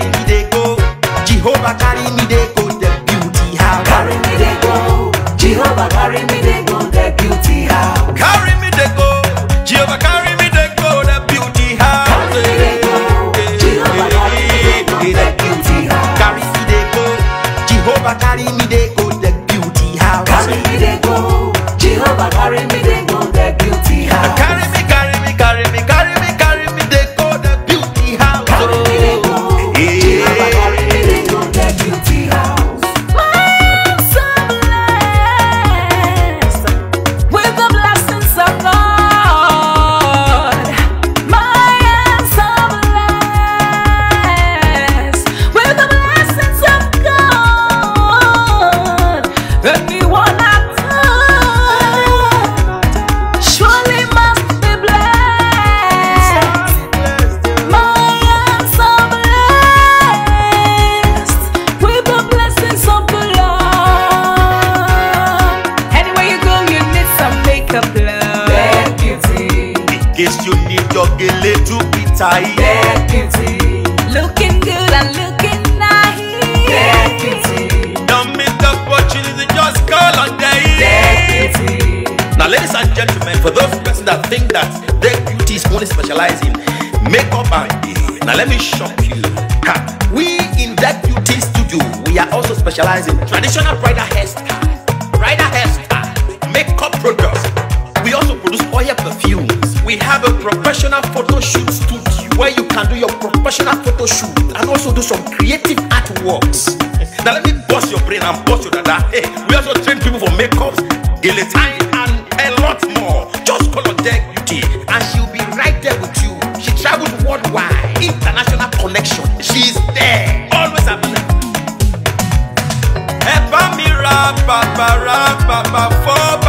me dey go. Jehovah carry me dey go the beauty house. Carry me dey go, Jehovah carry me dey go the beauty house. Carry me dey go. Jehovah carry me dey go the beauty house. Carry me dey go, Jehovah carry me dey go the beauty house. Carry me dey go. Jehovah carry me dey go the beauty house. Carry me dey go, Jehovah carry me be tight. the beauty, Looking good and looking nice. beauty, Don't miss the opportunity, just call on the day. beauty. Now, ladies and gentlemen, for those persons that think that their beauty is only specialized in makeup and hair, now let me shock you. Ha, We in that beauty studio, we are also specialized in traditional bridal hairstyle, professional photo shoot studio where you can do your professional photo shoot and also do some creative artworks. Now let me bust your brain and bust your dada. Hey, we also train people for makeups, guillotine, and a lot more. Just call on Deck Beauty and she'll be right there with you. She travels worldwide, international connection. She's there, always available. ẹ bá mi ra bàbá ra bàbá fọ́ba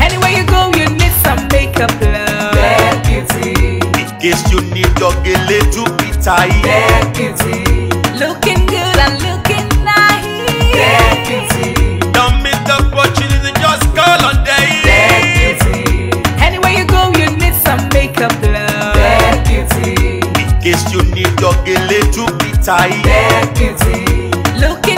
Anywhere you go, you need some makeup, love. The beauty, In case you need your gele to be tight. the beauty, Looking good and looking the nice. beauty, Don't miss the opportunity, just call on the day. beauty, Anywhere you go, you need some makeup, love. the beauty, In case you need your gele to be tight. the beauty, Looking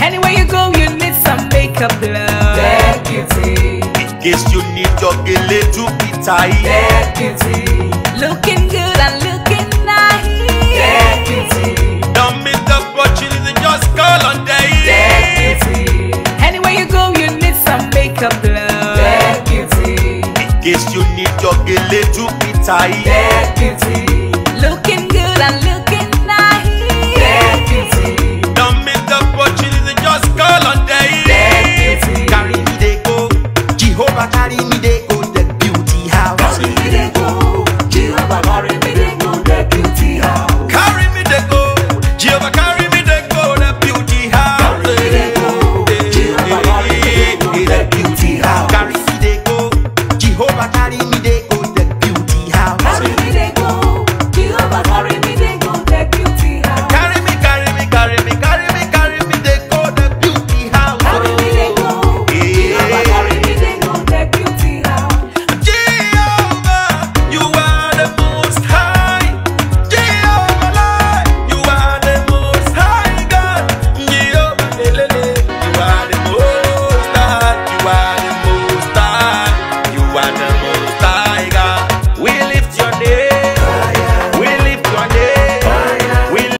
Anywhere you go, you need some makeup, love. the beauty, In case you need your gele to be tight. the beauty, Looking good and looking nice. beauty, Don't miss the opportunity, just call on day. beauty, Anywhere you go, you need some makeup, love. the beauty, In case you need your gele to be tight. the beauty,